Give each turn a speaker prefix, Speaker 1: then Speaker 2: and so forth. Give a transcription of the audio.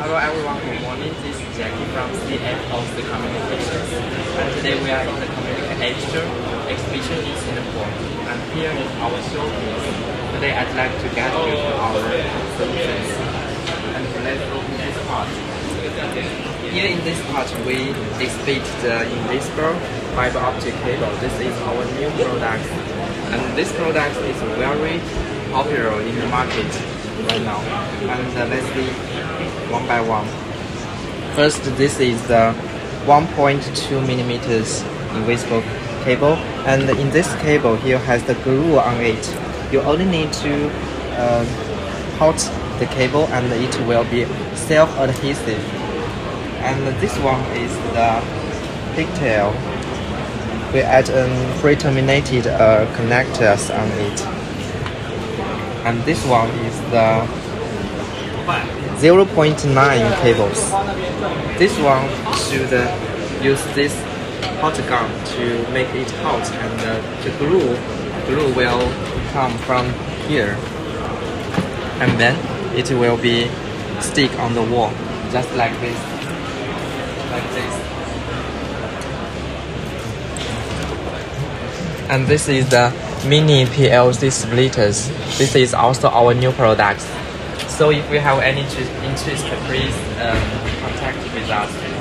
Speaker 1: Hello everyone, good morning. This is Jackie from CFO the Communications. And today we are in the Communication exhibition in Singapore. And here is our showcase. Today I'd like to guide you to our solutions. And let's open this part. Here in this part we exhibit the invisible fiber optic cable. This is our new product. And this product is very popular in the market right now. And uh, let's see one by one. First, this is the 1.2 millimeters invisible cable, and in this cable here has the glue on it. You only need to uh, hold the cable, and it will be self-adhesive. And this one is the pigtail. We add um, pre-terminated uh, connectors on it. And this one is the 0.9 cables. This one should uh, use this hot gun to make it hot and uh, the glue, glue will come from here. And then it will be stick on the wall just like this like this. And this is the mini PLC splitters. This is also our new product so if you have any interest, please um, contact with us.